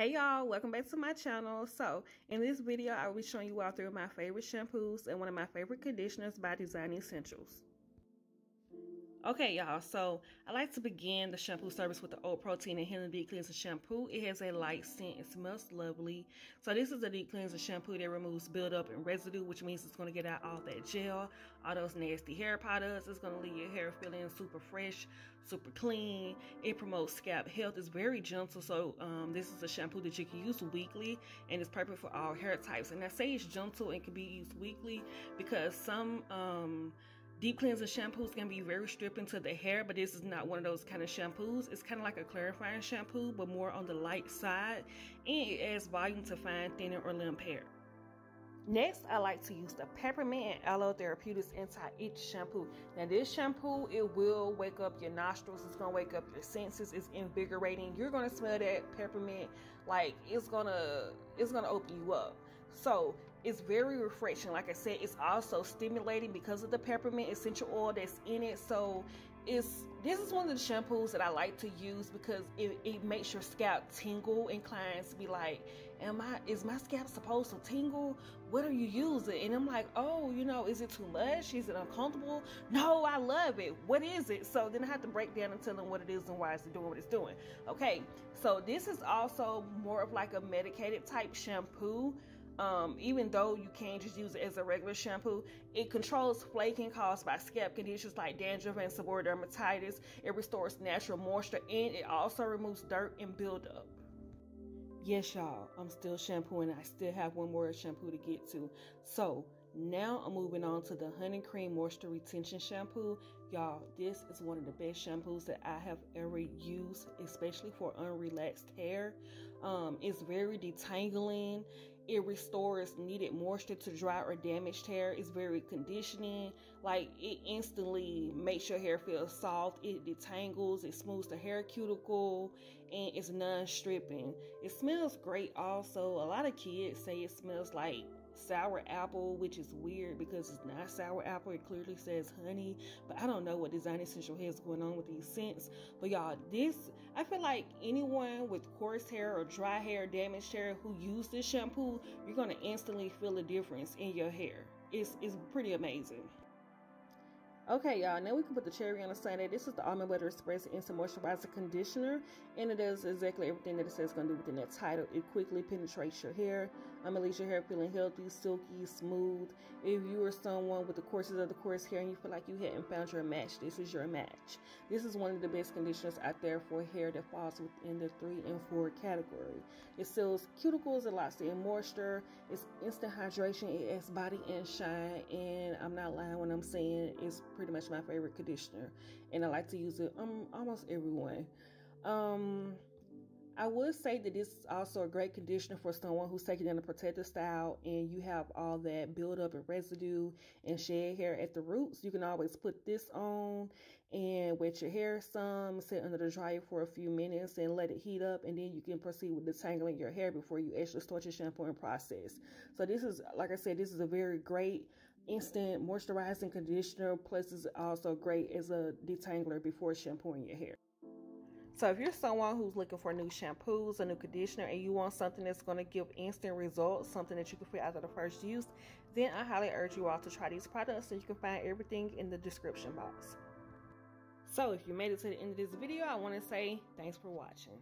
Hey y'all, welcome back to my channel. So in this video, I will be showing you all three of my favorite shampoos and one of my favorite conditioners by Design Essentials. Okay, y'all, so I like to begin the shampoo service with the Oat Protein and Henna Deep Cleanser Shampoo. It has a light scent. It smells lovely. So this is a deep cleanser shampoo that removes buildup and residue, which means it's going to get out all that gel, all those nasty hair products. It's going to leave your hair feeling super fresh, super clean. It promotes scalp health. It's very gentle, so um, this is a shampoo that you can use weekly, and it's perfect for all hair types. And I say it's gentle and can be used weekly because some... Um, Deep cleansing shampoos can be very stripping to the hair, but this is not one of those kind of shampoos. It's kind of like a clarifying shampoo, but more on the light side, and it adds volume to fine, thinning, or limp hair. Next, I like to use the Peppermint and Aloe Therapeutics Anti-Itch Shampoo. Now, this shampoo, it will wake up your nostrils. It's going to wake up your senses. It's invigorating. You're going to smell that peppermint like it's going to it's going to open you up. So, it's very refreshing. Like I said, it's also stimulating because of the peppermint essential oil that's in it. So, it's this is one of the shampoos that I like to use because it, it makes your scalp tingle and clients be like, Am I is my scalp supposed to tingle? What are you using? And I'm like, Oh, you know, is it too much? Is it uncomfortable? No, I love it. What is it? So then I have to break down and tell them what it is and why it's doing what it's doing. Okay, so this is also more of like a medicated type shampoo. Um, even though you can't just use it as a regular shampoo, it controls flaking caused by scalp conditions like dandruff and seborrheic dermatitis. It restores natural moisture and it also removes dirt and buildup. Yes, y'all, I'm still shampooing. I still have one more shampoo to get to. So, now I'm moving on to the Honey Creme Moisture Retention Shampoo. Y'all, this is one of the best shampoos that I have ever used, especially for unrelaxed hair. Um, it's very detangling. It restores needed moisture to dry or damaged hair. It's very conditioning. Like it instantly makes your hair feel soft. It detangles. It smooths the hair cuticle, and it's non-stripping. It smells great. Also, a lot of kids say it smells like sour apple, which is weird because it's not sour apple. It clearly says honey, but I don't know what Design Essential has going on with these scents. But y'all, this, I feel like anyone with coarse hair or dry hair, damaged hair who use this shampoo, you're to instantly feel a difference in your hair. It's, it's pretty amazing. Okay, y'all, now we can put the cherry on the sundae. This is the Almond Butter Express Instant Moisturizer Conditioner, and it does exactly everything that it says it's going to do within that title. It quickly penetrates your hair. I'm going to leave your hair feeling healthy, silky, smooth. If you are someone with the courses of the coarse hair and you feel like you hadn't found your match, this is your match. This is one of the best conditioners out there for hair that falls within the 3 and 4 category. It seals cuticles, it locks in moisture, it's instant hydration, it adds body and shine, and I'm not lying when I'm saying it's pretty much my favorite conditioner, and I like to use it um almost everyone. Um, I would say that this is also a great conditioner for someone who's taking in a protective style and you have all that buildup and residue and shed hair at the roots. You can always put this on and wet your hair some, sit under the dryer for a few minutes and let it heat up and then you can proceed with detangling your hair before you actually start your shampooing process. So this is, like I said, this is a very great instant moisturizing conditioner plus is also great as a detangler before shampooing your hair. So if you're someone who's looking for new shampoos, a new conditioner, and you want something that's going to give instant results, something that you can feel after the first use, then I highly urge you all to try these products and you can find everything in the description box. So if you made it to the end of this video, I want to say thanks for watching.